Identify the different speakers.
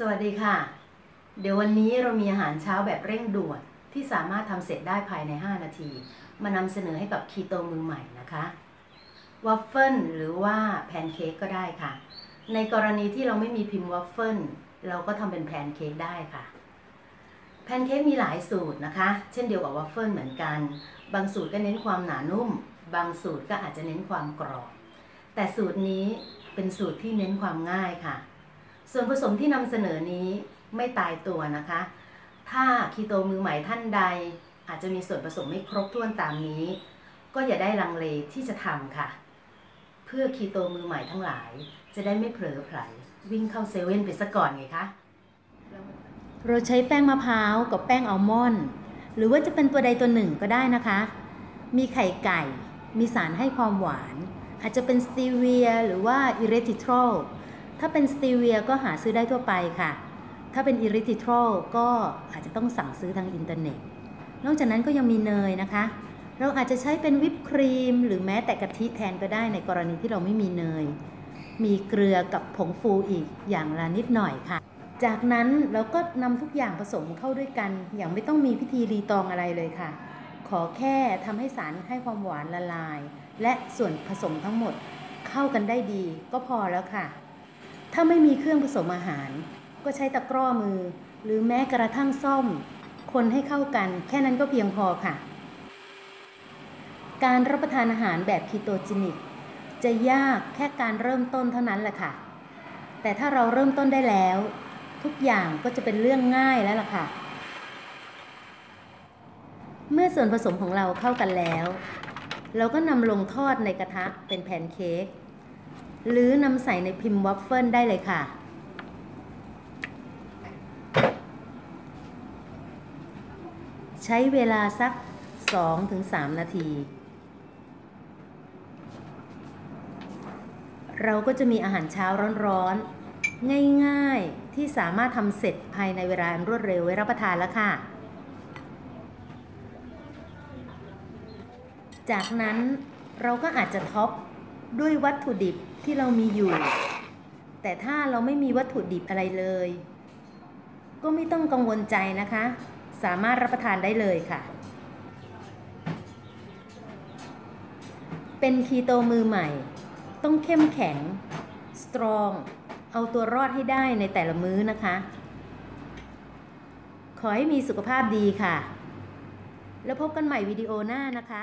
Speaker 1: สวัสดีค่ะ เดี๋ยววันนี้เรามีอาหารเช้าแบบเร่งด่วนที่สามารถทำเสร็จได้ภายใน 5 นาที มานำเสนอให้กับคีโตมือใหม่นะคะวัฟเฟิลหรือว่าแพนเค้กก็ได้ค่ะ ในกรณีที่เราไม่มีพิมพ์วัฟเฟิลเราก็ทำเป็นแพนเค้กได้ค่ะ แพนเค้กมีหลายสูตรนะคะ เช่นเดียวกับวัฟเฟิลเหมือนกัน บางสูตรก็เน้นความหนานุ่ม บางสูตรก็อาจจะเน้นความกรอบ แต่สูตรนี้เป็นสูตรที่เน้นความง่ายค่ะ ส่วนผสมที่นำเสนอนี้ไม่ตายตัวนะคะ ถ้าคีโตมือใหม่ท่านใด อาจจะมีส่วนผสมไม่ครบถ้วนตามนี้ ก็อย่าได้ลังเลที่จะทำค่ะ เพื่อคีโตมือใหม่ทั้งหลาย จะได้ไม่เผลอไผลวิ่งเข้าเซเว่นไปซะก่อนไงคะ เราใช้แป้งมะพร้าวกับแป้งอัลมอนด์หรือว่าจะเป็นตัวใดตัวหนึ่งก็ได้นะคะ มีไข่ไก่ มีสารให้ความหวาน อาจจะเป็นสตีเวียหรือว่าอิเรติทรอล ถ้าเป็นสตีเวียก็หาซื้อได้ทั่วไปค่ะ ถ้าเป็นอิริติทรอลก็อาจจะต้องสั่งซื้อทางอินเทอร์เน็ต นอกจากนั้นก็ยังมีเนยนะคะ เราอาจจะใช้เป็นวิปครีม หรือแม้แต่กะทิแทนก็ได้ในกรณีที่เราไม่มีเนย มีเกลือกับผงฟูอีกอย่างละนิดหน่อยค่ะ จากนั้นเราก็นำทุกอย่างผสมเข้าด้วยกัน อย่างไม่ต้องมีพิธีรีตองอะไรเลยค่ะ ขอแค่ทำให้สารให้ความหวานละลาย และส่วนผสมทั้งหมดเข้ากันได้ดีก็พอแล้วค่ะ ถ้าไม่มีเครื่องผสมอาหาร ก็ใช้ตะกร้อมือ หรือแม้กระทั่งซ่อม คนให้เข้ากัน แค่นั้นก็เพียงพอค่ะ การรับประทานอาหารแบบคีโตจินิก จะยากแค่การเริ่มต้นเท่านั้นแหละค่ะ แต่ถ้าเราเริ่มต้นได้แล้ว ทุกอย่างก็จะเป็นเรื่องง่ายแล้วล่ะค่ะ เมื่อส่วนผสมของเราเข้ากันแล้ว เราก็นำลงทอดในกระทะเป็นแพนเค้ก หรือนำใส่ในพิมพ์วัฟเฟิลได้เลยค่ะ ใช้เวลาสัก 2-3 นาที เราก็จะมีอาหารเช้าร้อนๆ ง่ายๆ ที่สามารถทำเสร็จภายในเวลาอันรวดเร็วไว้รับประทานแล้วค่ะจากนั้นเราก็อาจจะท็อป ด้วยวัตถุดิบที่เรามีอยู่ แต่ถ้าเราไม่มีวัตถุดิบอะไรเลย ก็ไม่ต้องกังวลใจนะคะ สามารถรับประทานได้เลยค่ะ เป็นคีโตมือใหม่ ต้องเข้มแข็งสตรองเอาตัวรอดให้ได้ในแต่ละมื้อนะคะ ขอให้มีสุขภาพดีค่ะ แล้วพบกันใหม่วิดีโอหน้านะคะ